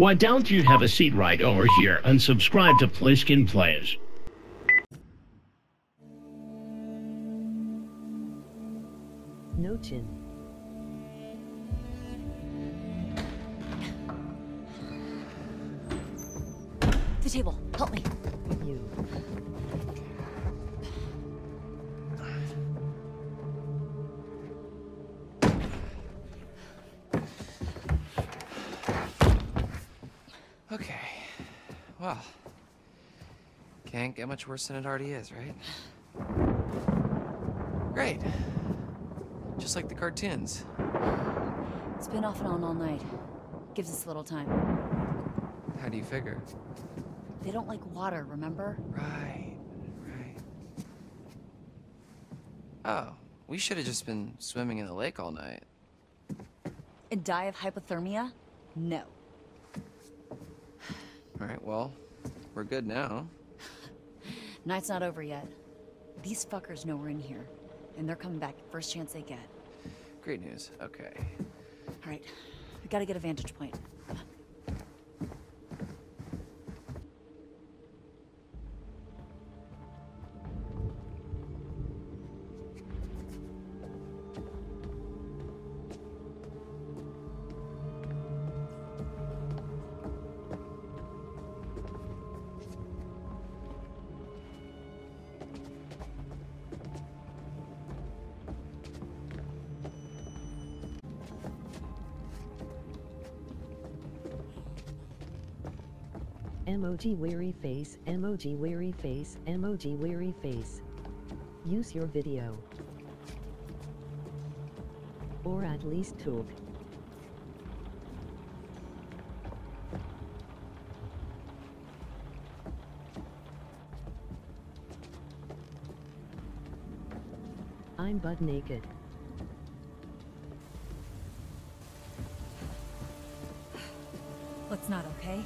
Why don't you have a seat right over here and subscribe to Pliskin Plays? No chin. The table. Help me. You. Well, can't get much worse than it already is, right? Great. Just like the cartoons. It's been off and on all night. Gives us a little time. How do you figure? They don't like water, remember? Right, right. Oh, we should have just been swimming in the lake all night. And die of hypothermia? No. All right, well, we're good now. Night's not over yet. These fuckers know we're in here. And they're coming back first chance they get. Great news. Okay. Alright. We gotta get a vantage point. Emoji weary face, emoji weary face, emoji weary face. Use your video. Or at least talk. I'm butt naked. What's not okay?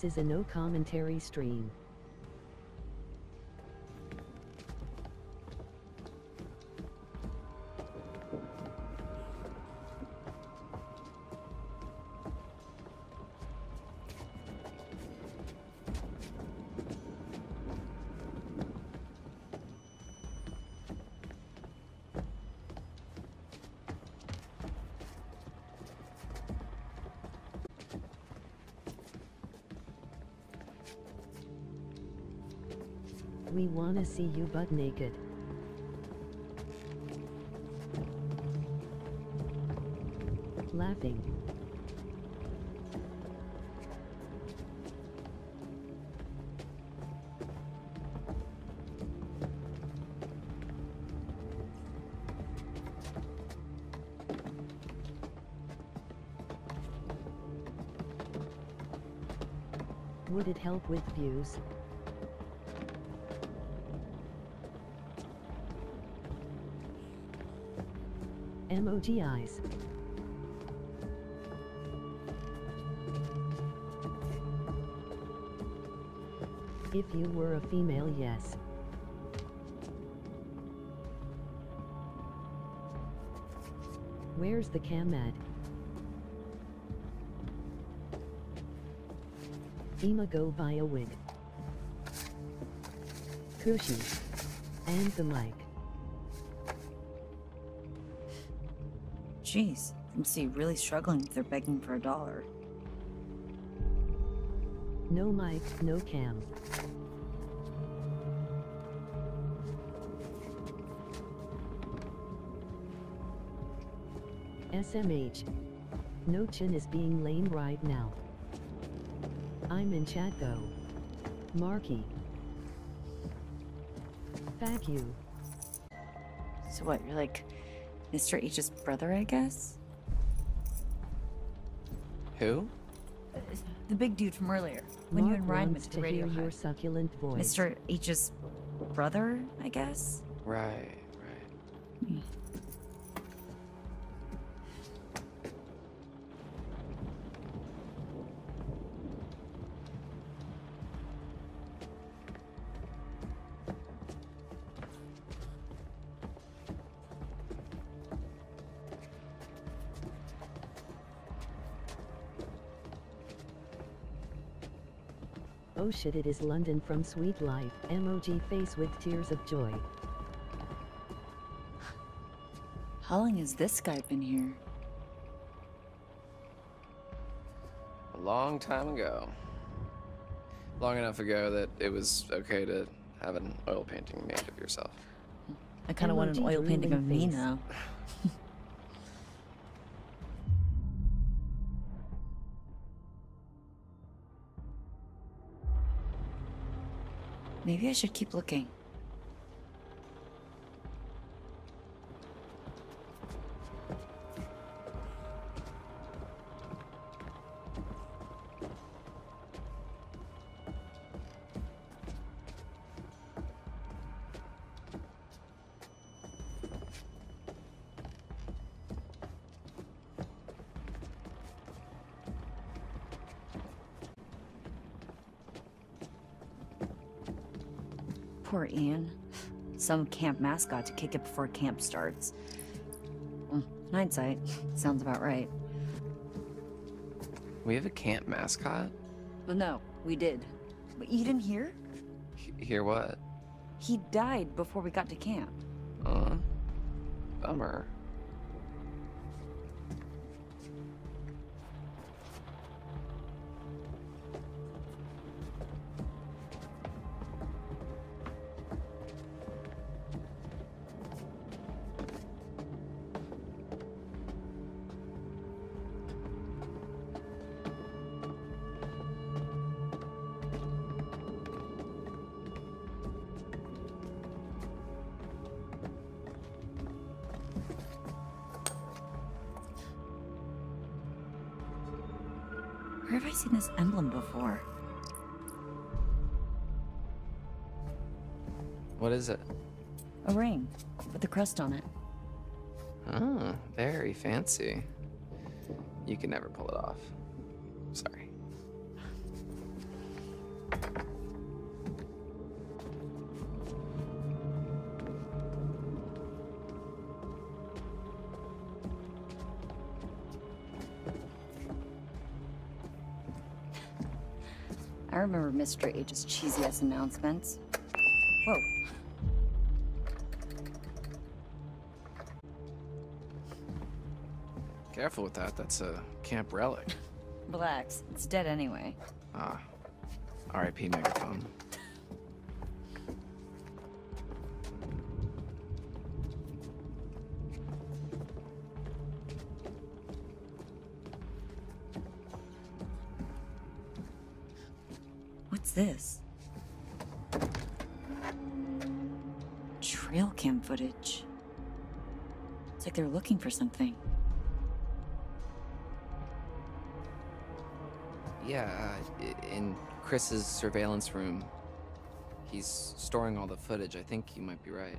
This is a no commentary stream. We wanna see you butt naked. Laughing. Would it help with views? Eyes. If you were a female, yes. Where's the cam at? Ema go buy a wig. Cushy. And the mic. Jeez, MC really struggling if they're begging for a dollar. No mic, no cam. SMH. No chin is being lame right now. I'm in chat though. Marky. Fuck you. So what, you're like Mr. H's brother, I guess? Who? The big dude from earlier. When you and Ryan wants went to to the radio hear your succulent voice. Mr. H's brother, I guess? Right, right. Hmm. Oh shit it is London from Suite Life. Emoji face with tears of joy. How long has this guy been here? A long time ago. Long enough ago that it was okay to have an oil painting made of yourself. I kind of want an oil painting of me now. Maybe I should keep looking. Some camp mascot to kick it before camp starts. Mm, hindsight, sounds about right. We have a camp mascot? But no, we did. But you didn't hear? H- hear what? He died before we got to camp. Uh, bummer. Crest on it. Oh, very fancy. You can never pull it off. Sorry. I remember Mr. H's cheesy ass announcements. Careful with that. That's a camp relic. Relax, it's dead anyway. Ah. R.I.P. megaphone. What's this? Trail cam footage. It's like they're looking for something. Yeah, uh, in Chris's surveillance room. He's storing all the footage. I think you might be right.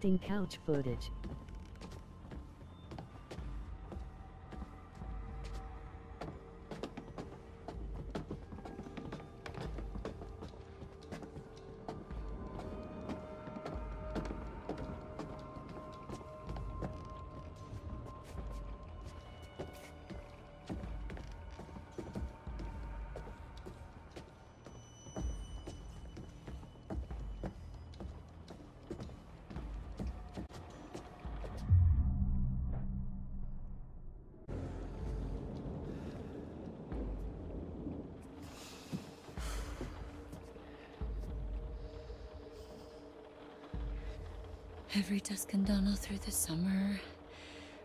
Casting couch footage. Through the summer.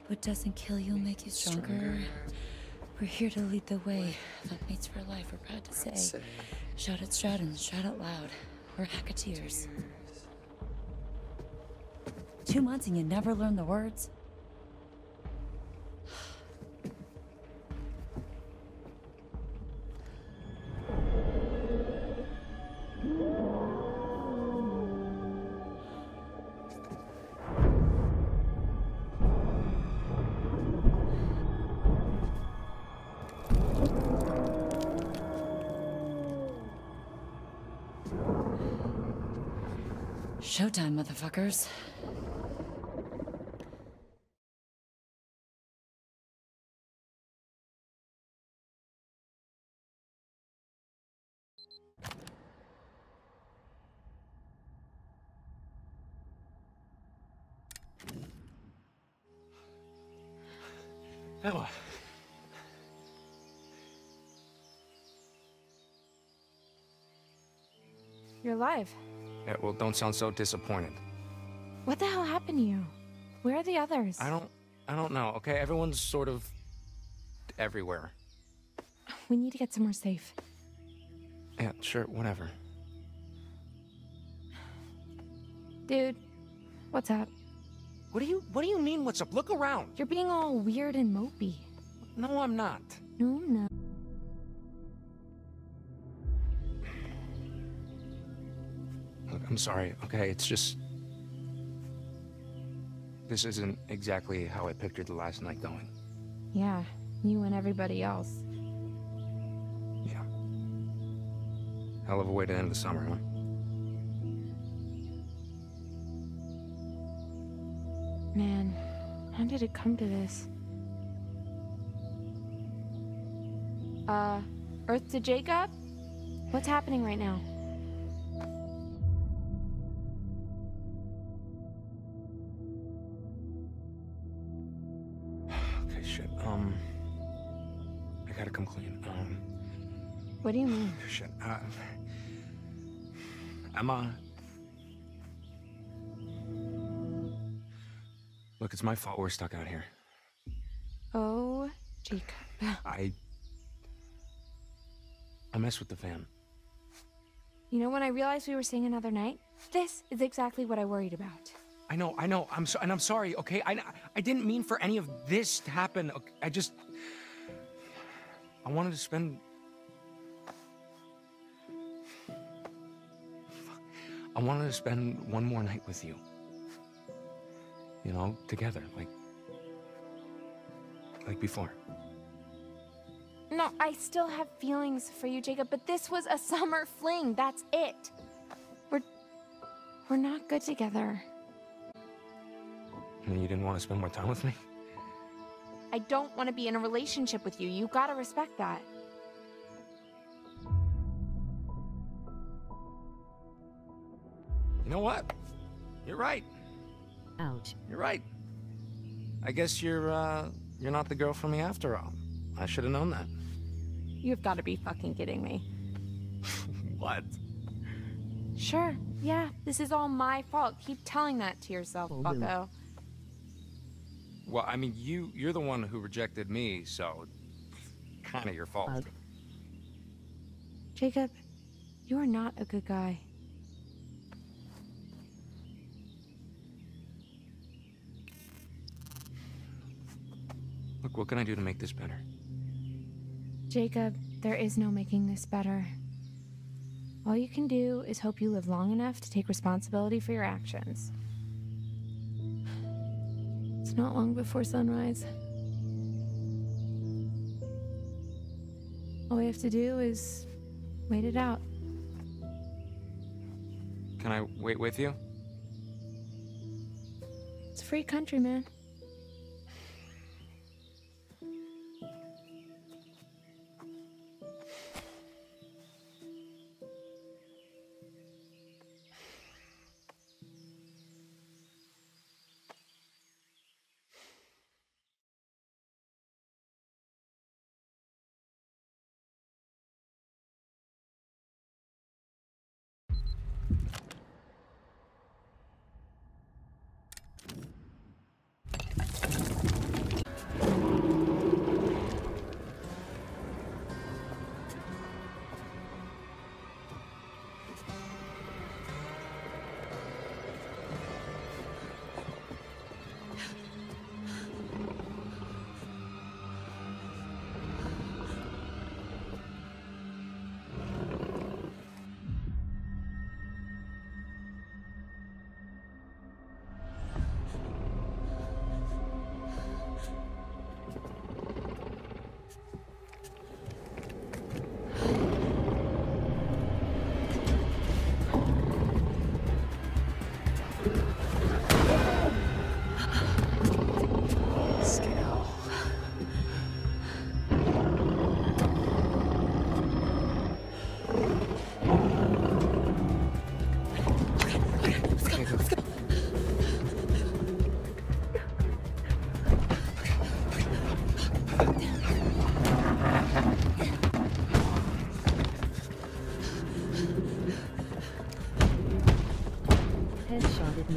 What doesn't kill you will make you stronger. We're here to lead the way. Fuck mates for life, we're proud to say. Say, Shout at Stratton, shout out loud. We're hacketeers. Two months and you never learn the words? Showtime, motherfuckers. Emma. You're alive. Yeah, well, don't sound so disappointed. What the hell happened to you? Where are the others? I don't, I don't know. Okay, everyone's sort of everywhere. We need to get somewhere safe. Yeah, sure, whatever. Dude, what's up? What do you, what do you mean? What's up? Look around. You're being all weird and mopey. No, I'm not. No, no. I'm sorry. Okay, it's just. This isn't exactly how I pictured the last night going. Yeah, you and everybody else. Yeah. Hell of a way to end the summer, huh? Man, how did it come to this? Uh, Earth to Jacob? What's happening right now? What do you mean? Shit. Uh, Emma. Look, it's my fault we're stuck out here. Oh, Jacob. I. I messed with the van. You know when I realized we were staying another night? This is exactly what I worried about. I know, I know. I'm so, and I'm sorry. Okay, I, I didn't mean for any of this to happen. I just, I wanted to spend. I wanted to spend one more night with you. You know, together, like, like before. No, I still have feelings for you, Jacob, but this was a summer fling. That's it. We're we're not good together. You didn't want to spend more time with me. I don't want to be in a relationship with you. You gotta respect that. You know what? You're right. Ouch. You're right. I guess you're, uh, you're not the girl for me after all. I should have known that. You've got to be fucking kidding me. What? Sure, yeah, this is all my fault. Keep telling that to yourself, Oh, bucko. Well, I mean, you, you're the one who rejected me, so kind of your fault. Bug. Jacob, you are not a good guy. Look, what can I do to make this better? Jacob, there is no making this better. All you can do is hope you live long enough to take responsibility for your actions. It's not long before sunrise. All we have to do is wait it out. Can I wait with you? It's a free country, man.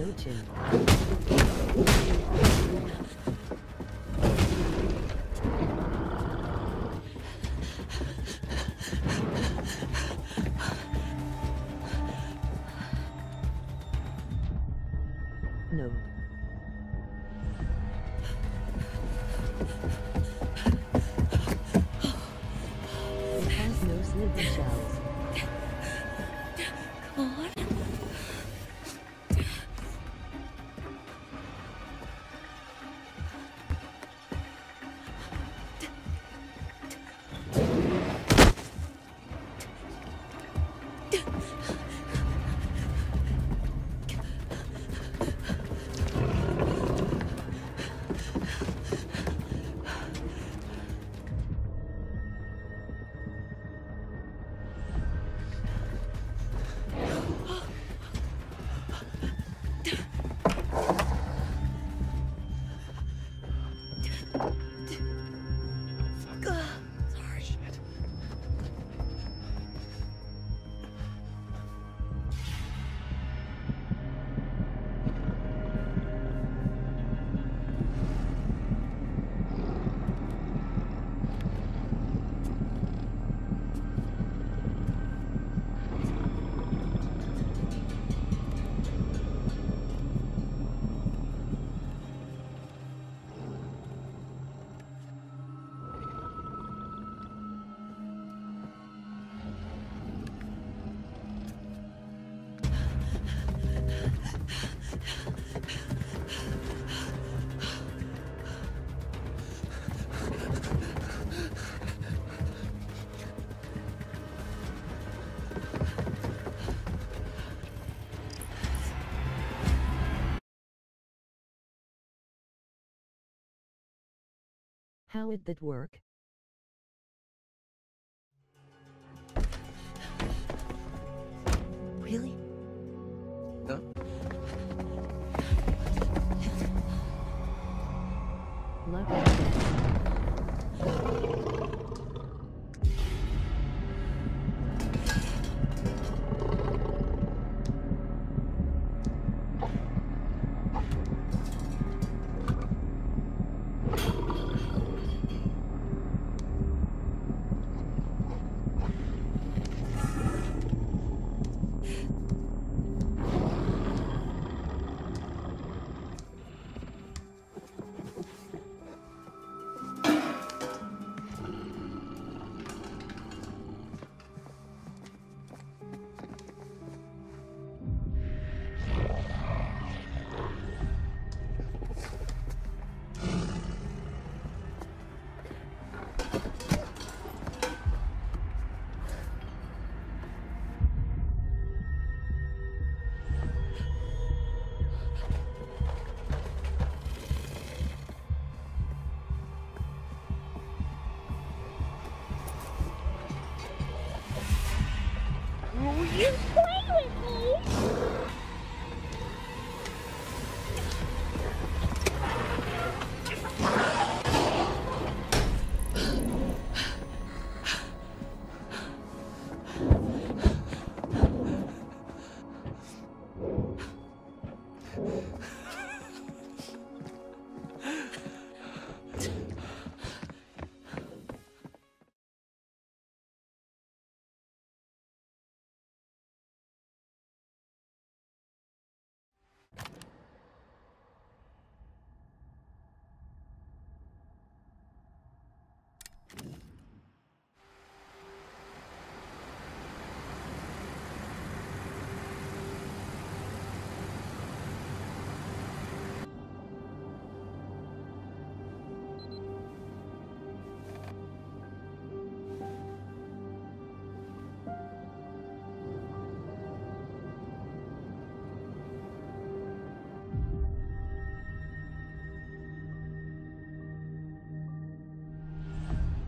With no chin. How would that work?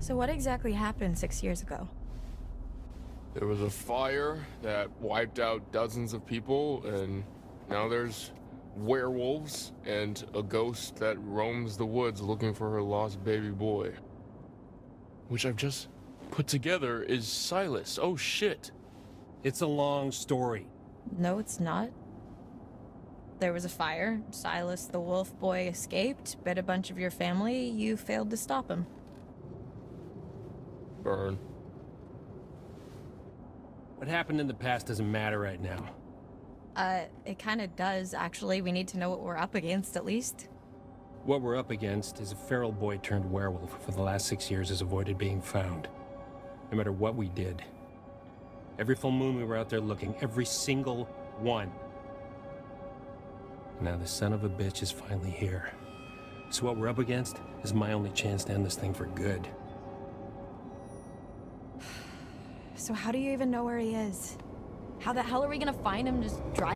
So what exactly happened six years ago? There was a fire that wiped out dozens of people, and now there's werewolves and a ghost that roams the woods looking for her lost baby boy. Which I've just put together is Silas. Oh shit. It's a long story. No, it's not. there was a fire. Silas the wolf boy escaped, bit a bunch of your family. You failed to stop him. Burn. What happened in the past doesn't matter right now. Uh, it kind of does, actually. We need to know what we're up against, at least. What we're up against is a feral boy turned werewolf for the last six years has avoided being found. No matter what we did. Every full moon we were out there looking, every single one. Now the son of a bitch is finally here. So what we're up against is my only chance to end this thing for good. So how do you even know where he is? How the hell are we gonna find him? Just drive.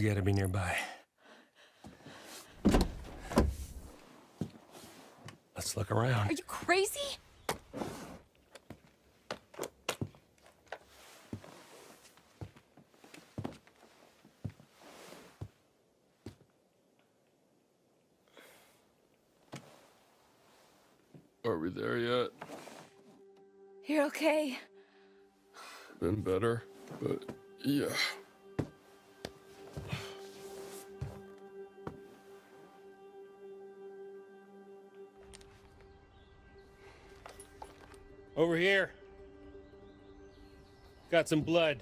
He's got to be nearby. Let's look around. Are you crazy? Are we there yet? You're okay. Been better, but yeah. Some blood.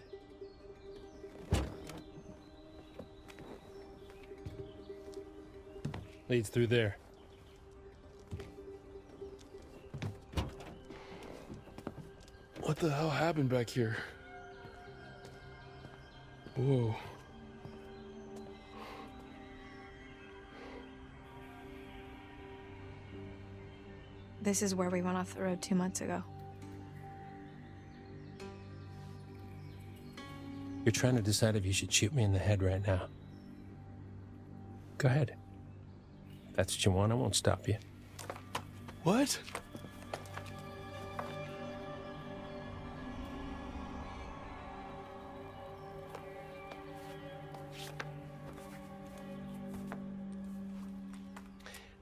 Leads through there. What the hell happened back here? Whoa. This is where we went off the road two months ago. You're trying to decide if you should shoot me in the head right now. Go ahead. If that's what you want, I won't stop you. What?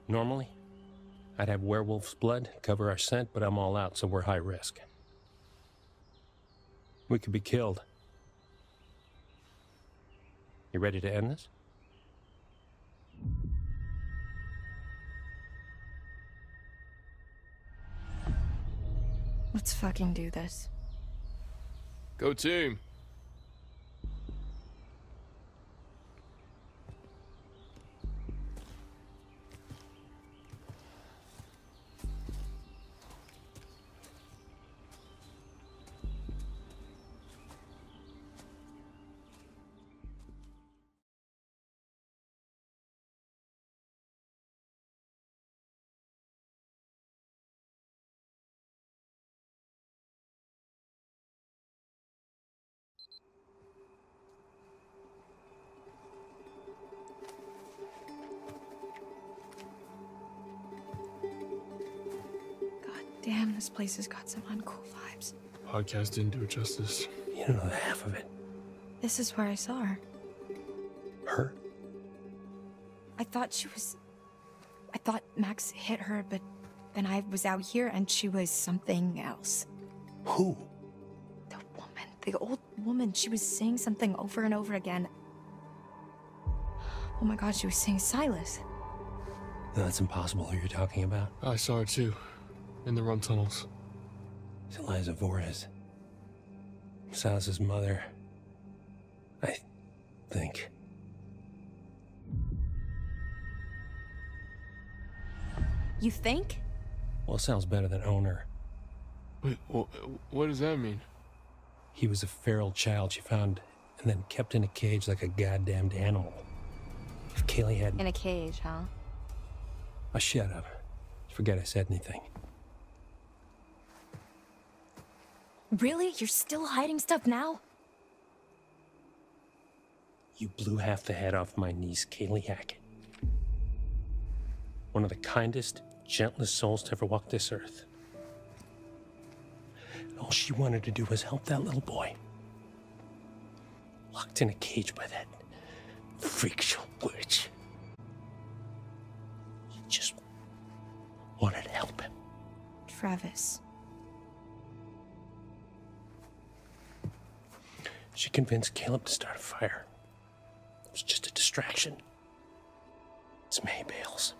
Normally, I'd have werewolf's blood cover our scent, but I'm all out, so we're high risk. We could be killed. You ready to end this? Let's fucking do this. Go team. God damn, this place has got some uncool vibes. Podcast didn't do it justice. You don't know the half of it. This is where I saw her. Her? I thought she was. I thought Max hit her, but then I was out here and she was something else. Who? The old woman, she was saying something over and over again. Oh my god, she was saying Silas. No, that's impossible who you're talking about. I saw her too. In the run tunnels. It's Eliza Vorez. Silas's mother. I think. You think? Well, it sounds better than owner. Wait, wh- what does that mean? He was a feral child she found and then kept in a cage like a goddamned animal. If Kaylee hadn't. In a cage, huh? I shut up. Forget I said anything. Really? You're still hiding stuff now? You blew half the head off my niece, Kaylee Hackett. One of the kindest, gentlest souls to ever walk this earth. All she wanted to do was help that little boy. Locked in a cage by that freak show witch. She just wanted to help him. Travis. She convinced Caleb to start a fire. It was just a distraction. Some hay bales.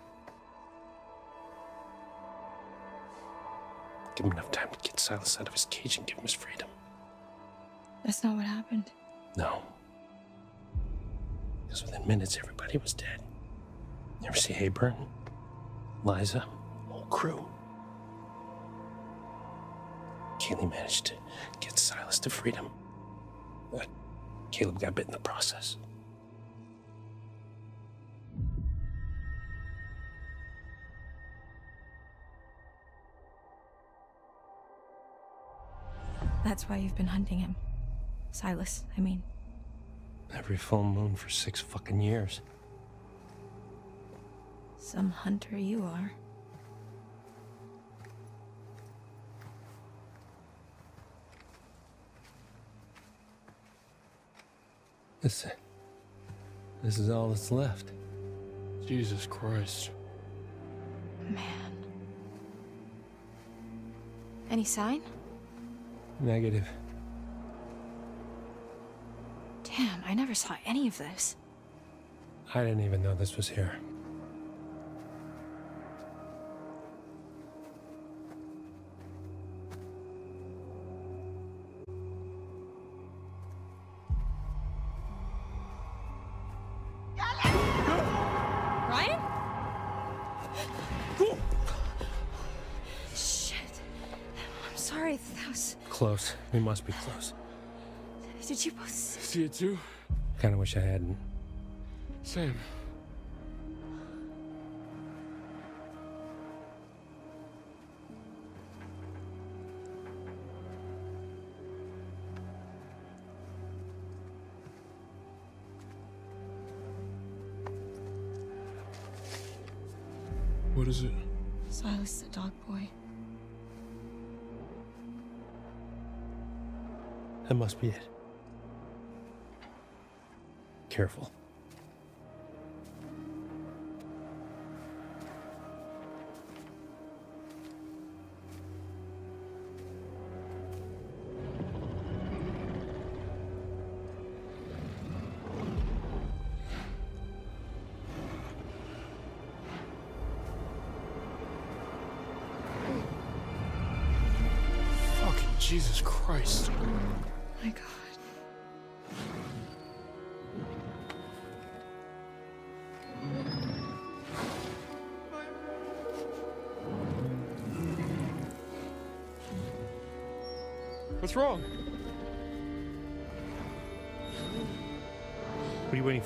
Give him enough time to get Silas out of his cage and give him his freedom. That's not what happened. No. Because within minutes, everybody was dead. You ever see Hayburn? Liza? Whole crew. Kaylee managed to get Silas to freedom. But Caleb got bit in the process. That's why you've been hunting him. Silas, I mean. Every full moon for six fucking years. Some hunter you are. This, this is all that's left. Jesus Christ. Man. Any sign? Negative. Damn, I never saw any of this. I didn't even know this was here. Ryan? Shit. I'm sorry, that was. Close. We must be close. Did you both. See it too? Kinda wish I hadn't. Same. What is it? Silas the dog boy. That must be it. Careful.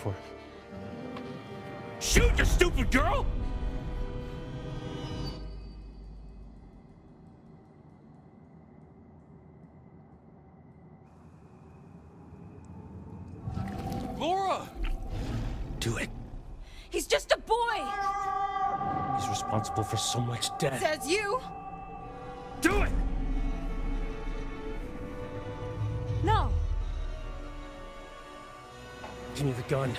For? Shoot, you stupid girl! Laura! Do it. He's just a boy! He's responsible for so much death. Says you! Me the gun.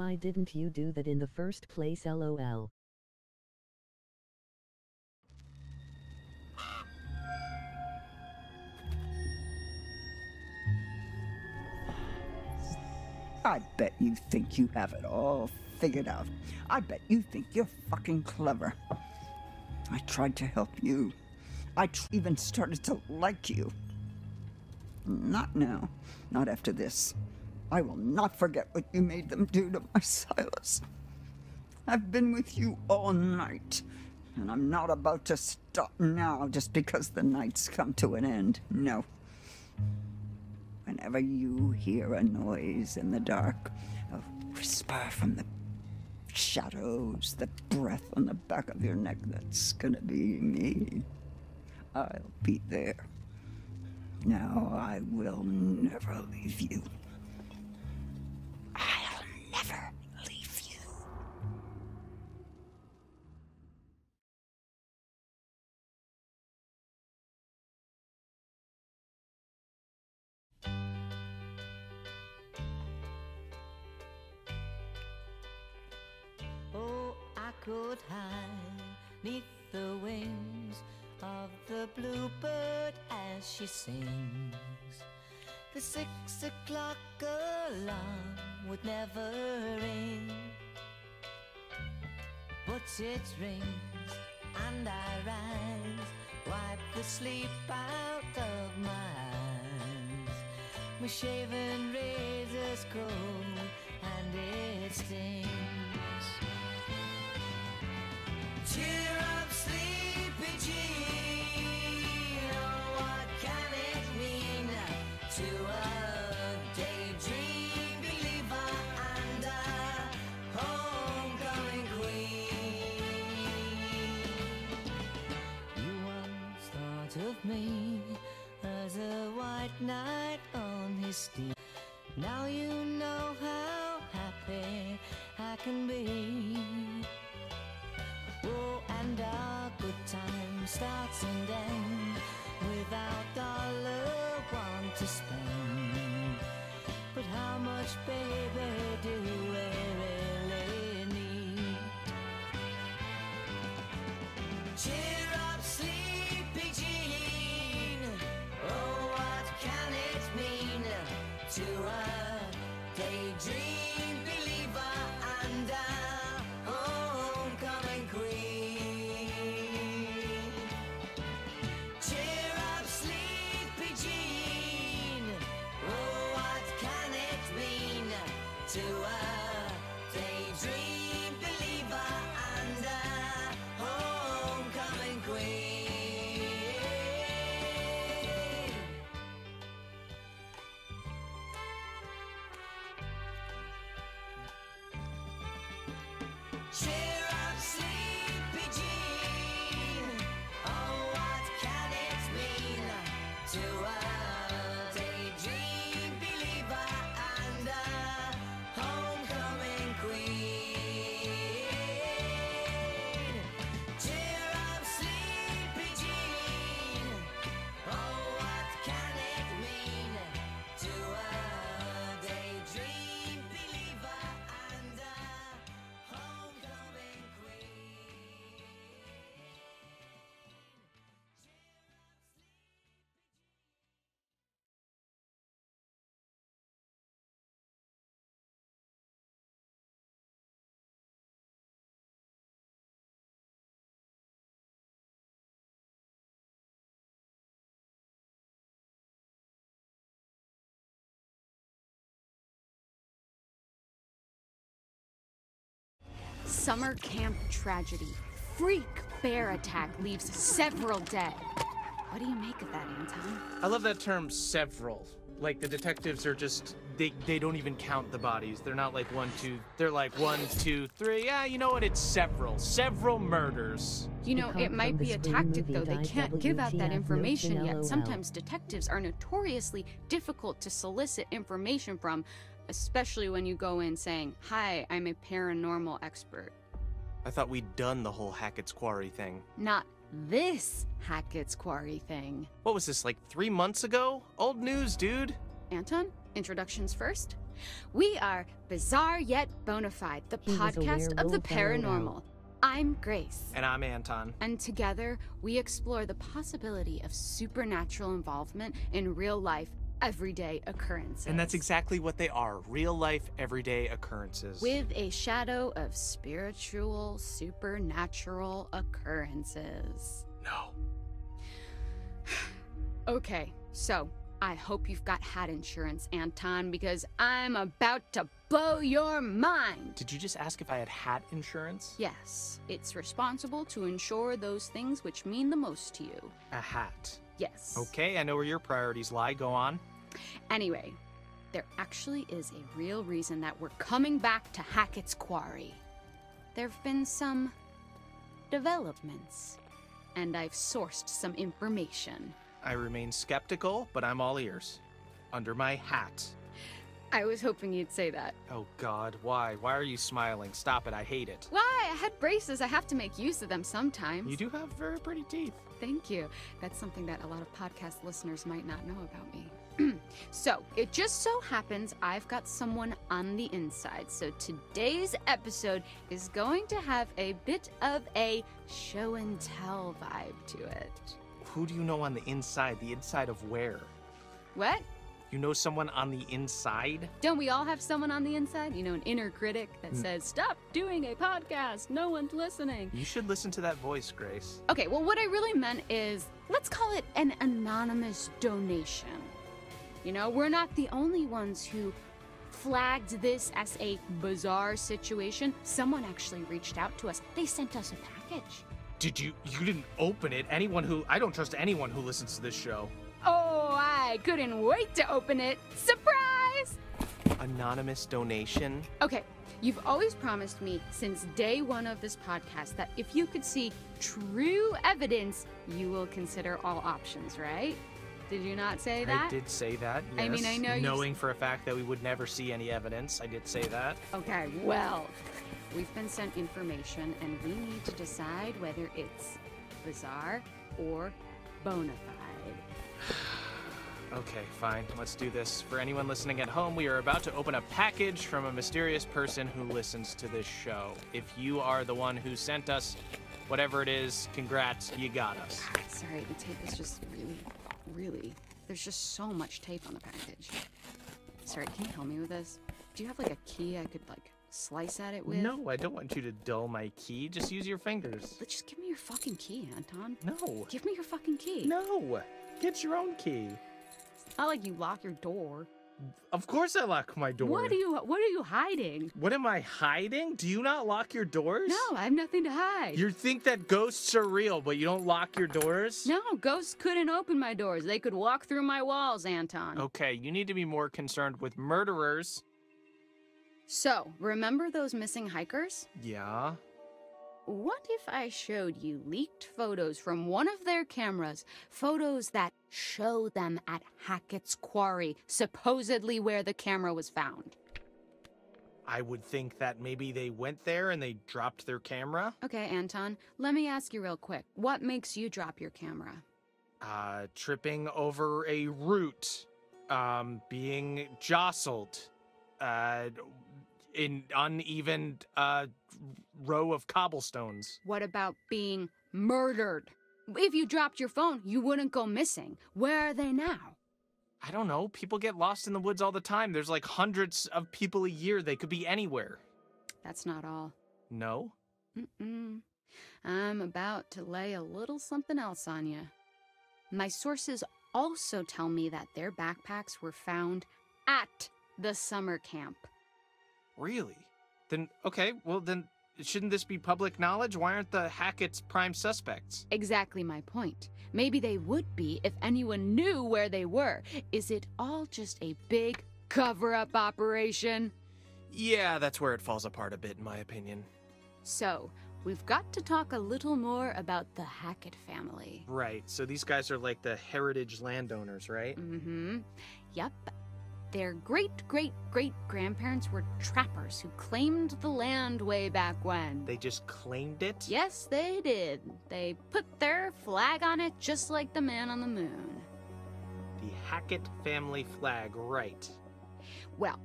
Why didn't you do that in the first place lol. I bet you think you have it all figured out. I bet you think you're fucking clever. I tried to help you. I even started to like you. Not now. Not after this. I will not forget what you made them do to my Silas. I've been with you all night, and I'm not about to stop now just because the night's come to an end. No. Whenever you hear a noise in the dark, a whisper from the shadows, the breath on the back of your neck, that's gonna be me. I'll be there. Now I will never leave you. Sings. The six o'clock alarm would never ring, but it rings and I rise, wipe the sleep out of my eyes. My shaven razor's cold and it stings. Cheer up, sleepy Jean. Me as a white knight on his steed. Now you know how happy I can be. Oh, and our good time starts and ends without dollar one to spend. But how much, baby, do we really need? Cheer Summer camp tragedy. Freak bear attack leaves several dead. What do you make of that, Anton? I love that term several. Like the detectives are just they they don't even count the bodies. They're not like one, two. They're like one, two, three. Yeah, you know what? It's several. Several murders. You know, it might be a tactic, though. They can't give out that information yet. Sometimes detectives are notoriously difficult to solicit information from, especially when you go in saying, Hi, I'm a paranormal expert. I thought we'd done the whole Hackett's Quarry thing. Not this Hackett's Quarry thing. What was this, like three months ago? Old news, dude. Anton, introductions first. We are Bizarre Yet Bonafide, the He podcast of the werewolf and a paranormal. I'm Grace. And I'm Anton. And together, we explore the possibility of supernatural involvement in real life, everyday occurrences. And that's exactly what they are real life, everyday occurrences. With a shadow of spiritual, supernatural occurrences. No. Okay, so I hope you've got hat insurance, Anton, because I'm about to blow your mind. Did you just ask if I had hat insurance? Yes, it's responsible to insure those things which mean the most to you. A hat. Yes. Okay, I know where your priorities lie. Go on. Anyway, there actually is a real reason that we're coming back to Hackett's Quarry. There have been some developments, and I've sourced some information. I remain skeptical, but I'm all ears. Under my hat. I was hoping you'd say that. Oh god, why? Why are you smiling? Stop it, I hate it. Why? I had braces. I have to make use of them sometimes. You do have very pretty teeth. Thank you. That's something that a lot of podcast listeners might not know about me. So, it just so happens I've got someone on the inside. So, today's episode is going to have a bit of a show and tell vibe to it. Who do you know on the inside? The inside of where? What? You know someone on the inside? Don't we all have someone on the inside? You know, an inner critic that Mm. says, Stop doing a podcast. No one's listening. You should listen to that voice, Grace. Okay, well, what I really meant is let's call it an anonymous donation. You know, we're not the only ones who flagged this as a bizarre situation. Someone actually reached out to us, they sent us a package. Did you you didn't open it? Anyone who I don't trust anyone who listens to this show. Oh, I couldn't wait to open it. Surprise! Anonymous donation. Okay, you've always promised me since day one of this podcast that if you could see true evidence, you will consider all options, right? Did you not say that? I did say that. I mean. I know you- Knowing for a fact that we would never see any evidence, I did say that. Okay, well, we've been sent information and we need to decide whether it's bizarre or bona fide. Okay, fine. Let's do this. For anyone listening at home, we are about to open a package from a mysterious person who listens to this show. If you are the one who sent us whatever it is, congrats, you got us. Sorry, the tape is just really, really. There's just so much tape on the package. Sorry, can you help me with this? Do you have like a key I could like slice at it with? No, I don't want you to dull my key. Just use your fingers. But just give me your fucking key, Anton. No. Give me your fucking key. No. Get your own key. It's not like you lock your door. Of course I lock my door. What are you what are you hiding? What am I hiding? Do you not lock your doors? No, I have nothing to hide. You think that ghosts are real, but you don't lock your doors? No, ghosts couldn't open my doors. They could walk through my walls, Anton. Okay, you need to be more concerned with murderers. So, remember those missing hikers? Yeah. What if I showed you leaked photos from one of their cameras? Photos that show them at Hackett's Quarry, supposedly where the camera was found. I would think that maybe they went there and they dropped their camera. Okay, Anton, let me ask you real quick. What makes you drop your camera? Uh, tripping over a root, um, being jostled, uh, in uneven, uh, row of cobblestones. What about being murdered? If you dropped your phone, you wouldn't go missing. Where are they now? I don't know. People get lost in the woods all the time. There's like hundreds of people a year. They could be anywhere. That's not all. No? Mm-mm. I'm about to lay a little something else on you. My sources also tell me that their backpacks were found at the summer camp. Really? Then, okay, well, then shouldn't this be public knowledge? Why aren't the Hackett's prime suspects? Exactly my point. Maybe they would be if anyone knew where they were. Is it all just a big cover up operation? Yeah, that's where it falls apart a bit, in my opinion. So, we've got to talk a little more about the Hackett family. Right, so these guys are like the heritage landowners, right? Mm hmm. Yep. Their great great great grandparents were trappers who claimed the land way back when. They just claimed it? Yes, they did. They put their flag on it just like the man on the moon. The Hackett family flag, right. Well,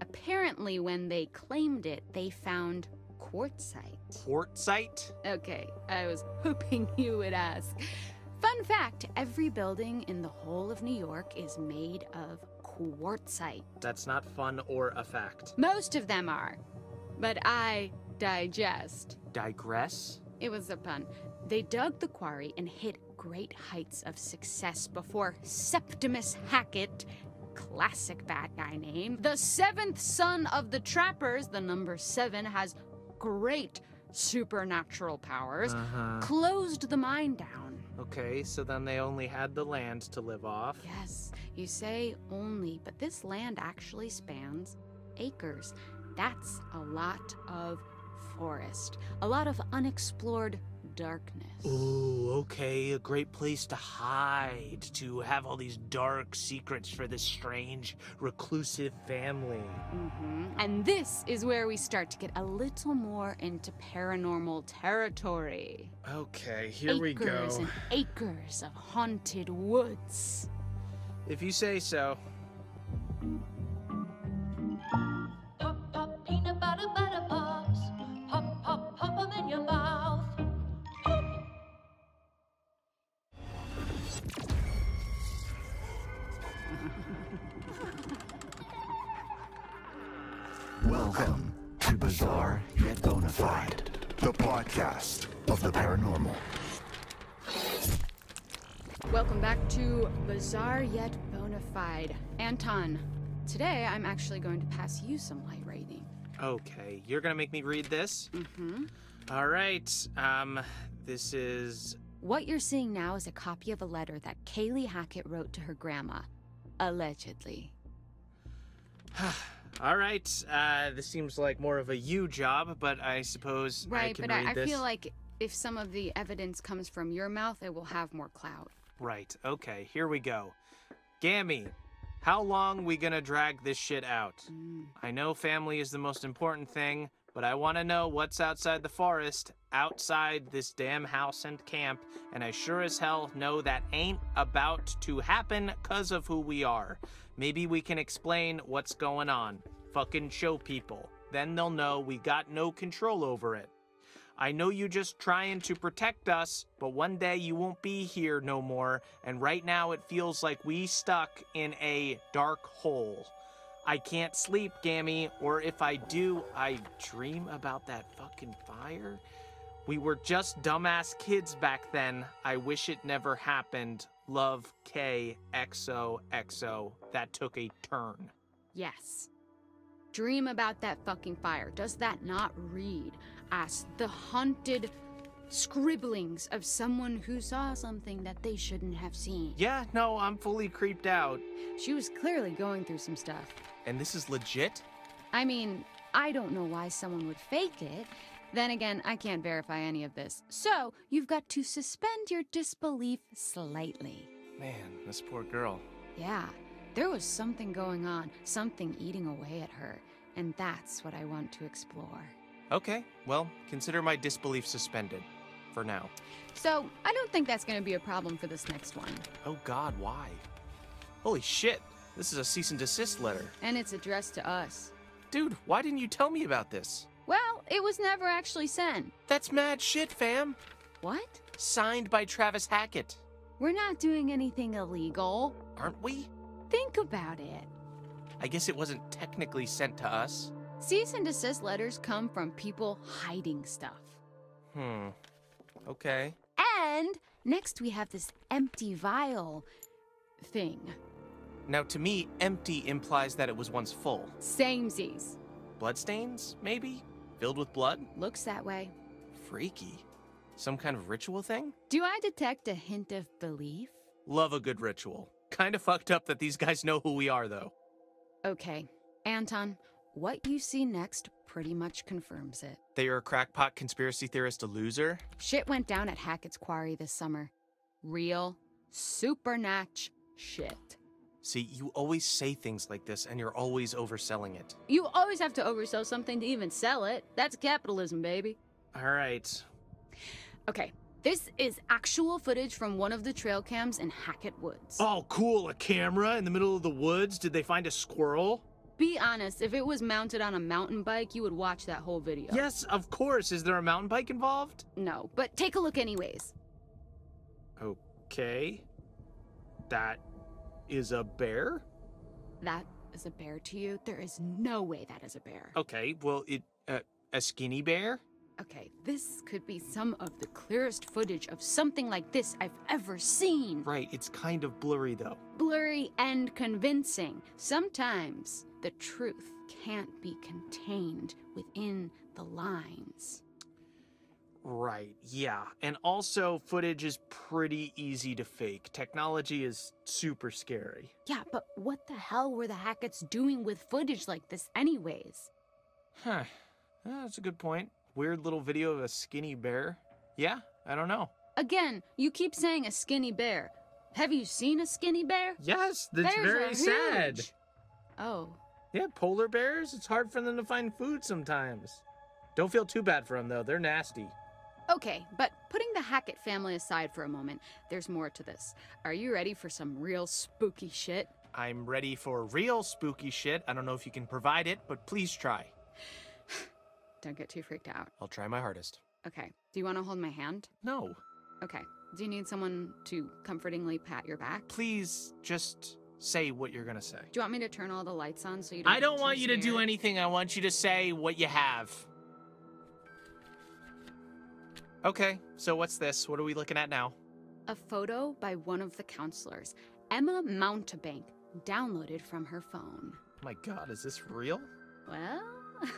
apparently, when they claimed it, they found quartzite. Quartzite? Okay, I was hoping you would ask. Fun fact every building in the whole of New York is made of quartzite. That's not fun or a fact. Most of them are. But I digest. Digress? It was a pun. They dug the quarry and hit great heights of success before Septimus Hackett, classic bad guy name, the seventh son of the trappers, the number seven, has great supernatural powers, Uh-huh. closed the mine down. Okay, so then they only had the land to live off. Yes, you say only, but this land actually spans acres. That's a lot of forest, a lot of unexplored darkness. Ooh, okay, a great place to hide, to have all these dark secrets for this strange, reclusive family. hmm And this is where we start to get a little more into paranormal territory. Okay, here we go. acres and acres of haunted woods. If you say so. Today I'm actually going to pass you some light reading. Okay, you're gonna make me read this? Mm-hmm. All right, um, this is. What you're seeing now is a copy of a letter that Kaylee Hackett wrote to her grandma, allegedly. All right, uh, this seems like more of a you job, but I suppose I Right, can but read I, I this. feel like if some of the evidence comes from your mouth, it will have more clout. Right, okay, here we go. Gammy, how long we gonna drag this shit out? Mm. I know family is the most important thing, but I wanna know what's outside the forest, outside this damn house and camp, and I sure as hell know that ain't about to happen cause of who we are. Maybe we can explain what's going on. Fucking show people. Then they'll know we got no control over it. I know you just trying to protect us, but one day you won't be here no more, and right now it feels like we stuck in a dark hole. I can't sleep, Gammy, or if I do, I dream about that fucking fire. We were just dumbass kids back then. I wish it never happened. Love K XOXO. That took a turn. Yes. Dream about that fucking fire. Does that not read as the haunted scribblings of someone who saw something that they shouldn't have seen? Yeah, no, I'm fully creeped out. She was clearly going through some stuff. And this is legit? I mean, I don't know why someone would fake it. Then again, I can't verify any of this. So, you've got to suspend your disbelief slightly. Man, this poor girl. Yeah, there was something going on, something eating away at her, and that's what I want to explore. Okay, well, consider my disbelief suspended. For now. So, I don't think that's going to be a problem for this next one. Oh god, why? Holy shit, this is a cease and desist letter. And it's addressed to us. Dude, why didn't you tell me about this? Well, it was never actually sent. That's mad shit, fam. What? Signed by Travis Hackett. We're not doing anything illegal. Aren't we? Think about it. I guess it wasn't technically sent to us. Cease and desist letters come from people hiding stuff. Hmm. Okay. And next we have this empty vial thing. Now, to me, empty implies that it was once full. Samesies. Bloodstains, maybe? Filled with blood? Looks that way. Freaky. Some kind of ritual thing? Do I detect a hint of belief? Love a good ritual. Kinda fucked up that these guys know who we are, though. Okay, Anton, what you see next pretty much confirms it. That you're a crackpot conspiracy theorist, a loser? Shit went down at Hackett's Quarry this summer. Real, supernatch shit. See, you always say things like this and you're always overselling it. You always have to oversell something to even sell it. That's capitalism, baby. Alright. Okay, this is actual footage from one of the trail cams in Hackett Woods. Oh, cool. A camera in the middle of the woods. Did they find a squirrel? Be honest, if it was mounted on a mountain bike, you would watch that whole video. Yes, of course. Is there a mountain bike involved? No, but take a look anyways. Okay. That is a bear? That is a bear to you? There is no way that is a bear. Okay, well, it uh, a skinny bear? Okay, this could be some of the clearest footage of something like this I've ever seen. Right, it's kind of blurry though. Blurry and convincing. Sometimes the truth can't be contained within the lines. Right, yeah. And also, footage is pretty easy to fake. Technology is super scary. Yeah, but what the hell were the Hacketts doing with footage like this, anyways? Huh. That's a good point. Weird little video of a skinny bear. Yeah, I don't know. Again, you keep saying a skinny bear. Have you seen a skinny bear? Yes, that's Bears very sad. huge. Oh, Yeah, polar bears, it's hard for them to find food sometimes. Don't feel too bad for them though, they're nasty. okay, but putting the Hackett family aside for a moment, there's more to this. Are you ready for some real spooky shit? I'm ready for real spooky shit. I don't know if you can provide it, but please try. Don't get too freaked out. I'll try my hardest. Okay, do you want to hold my hand? No. Okay, do you need someone to comfortingly pat your back? Please just say what you're gonna say. Do you want me to turn all the lights on so you don't I don't want you to do anything. I want you to say what you have. Okay, so what's this? What are we looking at now? A photo by one of the counselors, Emma Mountebank, downloaded from her phone. My god, is this real? Well,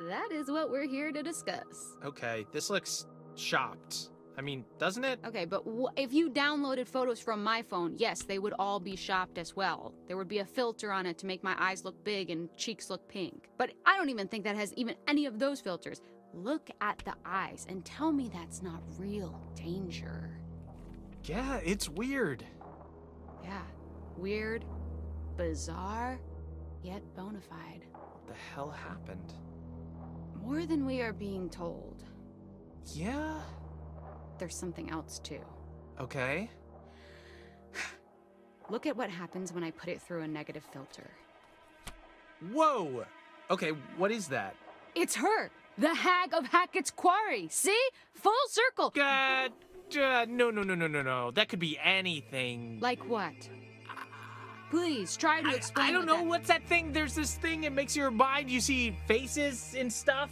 that is what we're here to discuss. Okay, this looks shopped. I mean, doesn't it? Okay, but wh- if you downloaded photos from my phone, yes, they would all be shopped as well. There would be a filter on it to make my eyes look big and cheeks look pink. But I don't even think that has even any of those filters. Look at the eyes and tell me that's not real danger. Yeah, it's weird. Yeah, weird, bizarre, yet bona fide. What the hell happened? More than we are being told. Yeah? There's something else too. Okay. Look at what happens when I put it through a negative filter. Whoa! Okay, what is that? It's her! The hag of Hackett's Quarry! See? Full circle! Uh, uh, no, no, no, no, no, no. That could be anything. Like what? Please, try to explain. I don't know that- what's that thing. There's this thing. It makes your mind. You see faces and stuff.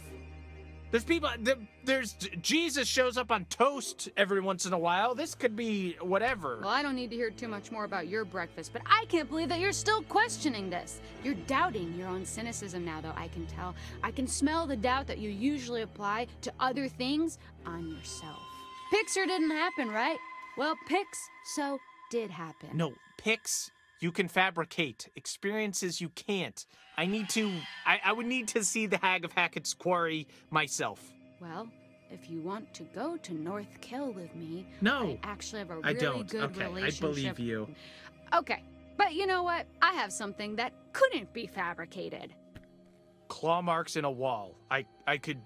There's people. there- There's Jesus shows up on toast every once in a while. This could be whatever. Well, I don't need to hear too much more about your breakfast, but I can't believe that you're still questioning this. You're doubting your own cynicism now, though, I can tell. I can smell the doubt that you usually apply to other things on yourself. Pixar didn't happen, right? Well, Pix so did happen. No, pics you can fabricate. Experiences you can't. I need to. I, I would need to see the Hag of Hackett's Quarry myself. Well, if you want to go to North Kill with me, No, I actually have a I really don't. good okay, I believe you. Okay, but you know what? I have something that couldn't be fabricated. Claw marks in a wall. I I could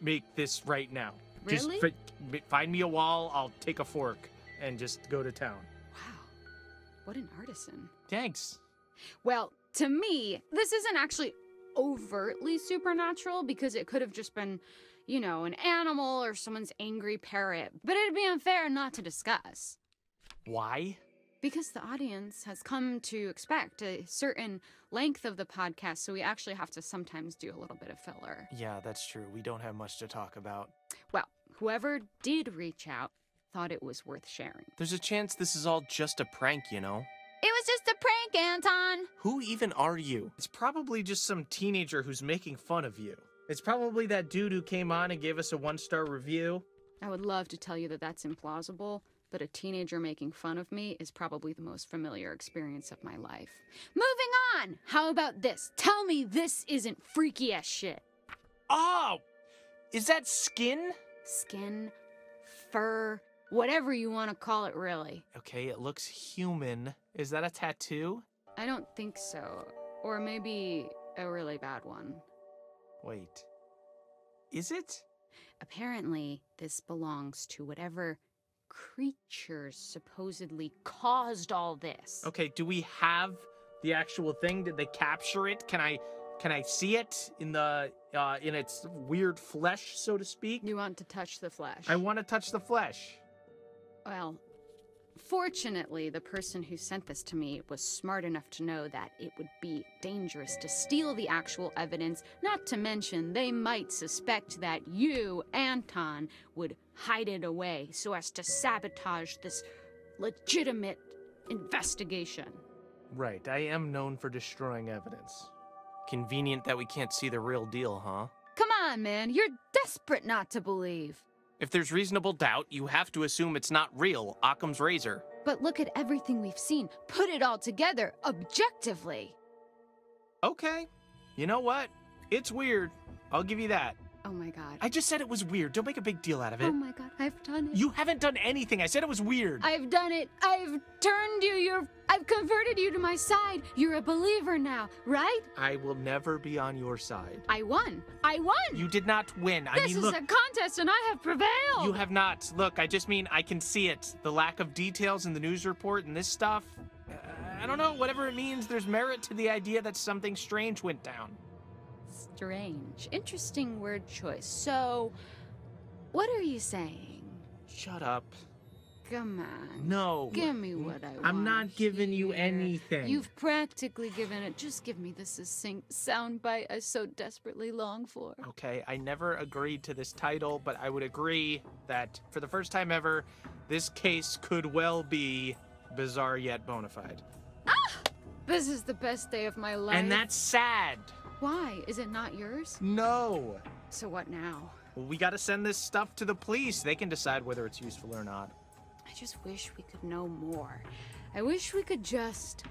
make this right now. Really? Just fi- find me a wall. I'll take a fork and just go to town. What an artisan. Thanks. Well, to me, this isn't actually overtly supernatural because it could have just been, you know, an animal or someone's angry parrot. But it'd be unfair not to discuss. Why? Because the audience has come to expect a certain length of the podcast, so we actually have to sometimes do a little bit of filler. Yeah, that's true. We don't have much to talk about. Well, whoever did reach out thought it was worth sharing. There's a chance this is all just a prank, you know? It was just a prank, Anton! Who even are you? It's probably just some teenager who's making fun of you. It's probably that dude who came on and gave us a one star review. I would love to tell you that that's implausible, but a teenager making fun of me is probably the most familiar experience of my life. Moving on! How about this? Tell me this isn't freaky as shit. Oh! Is that skin? Skin, fur, whatever you want to call it, really. Okay, it looks human. Is that a tattoo? I don't think so. Or maybe a really bad one. Wait. Is it? Apparently, this belongs to whatever creatures supposedly caused all this. Okay, do we have the actual thing? Did they capture it? Can I can I see it in the uh, in its weird flesh, so to speak? You want to touch the flesh? I want to touch the flesh. Well, fortunately, the person who sent this to me was smart enough to know that it would be dangerous to steal the actual evidence, not to mention they might suspect that you, Anton, would hide it away so as to sabotage this legitimate investigation. Right, I am known for destroying evidence. Convenient that we can't see the real deal, huh? Come on, man, you're desperate not to believe. If there's reasonable doubt, you have to assume it's not real, Occam's razor. But look at everything we've seen. Put it all together, objectively. Okay. You know what? It's weird. I'll give you that. Oh my god. I just said it was weird. Don't make a big deal out of it. Oh my god, I've done it. You haven't done anything. I said it was weird. I've done it. I've turned you. You're. I've converted you to my side. You're a believer now, right? I will never be on your side. I won. I won. You did not win. I this is a contest, and I have prevailed. You have not. Look, I just mean I can see it. The lack of details in the news report and this stuff. I don't know. Whatever it means, there's merit to the idea that something strange went down. Strange. Interesting word choice. So, what are you saying? Shut up. Come on. No. Give me what I want. I'm not giving you anything. You've practically given it. Just give me the succinct soundbite I so desperately long for. Okay, I never agreed to this title, but I would agree that for the first time ever, this case could well be bizarre yet bona fide. Ah! This is the best day of my life. And that's sad. Why? Is it not yours? No. So what now? Well, we gotta send this stuff to the police. They can decide whether it's useful or not. I just wish we could know more. I wish we could just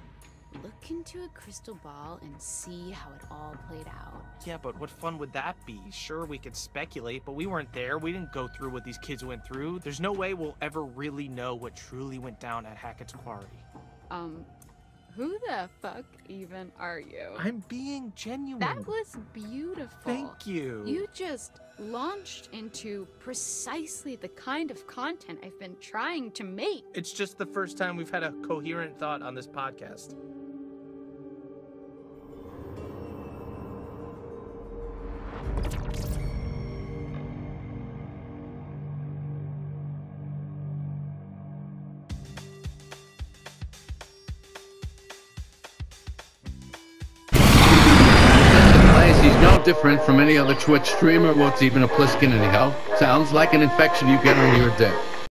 look into a crystal ball and see how it all played out. Yeah, but what fun would that be? Sure, we could speculate, but we weren't there. We didn't go through what these kids went through. There's no way we'll ever really know what truly went down at Hackett's Quarry. Um, who the fuck even are you? I'm being genuine. That was beautiful. Thank you. You just launched into precisely the kind of content I've been trying to make. It's just the first time we've had a coherent thought on this podcast. Different from any other Twitch streamer. What's even a Pliskin anyhow? Sounds like an infection you get on your dick.